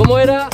¿Cómo era?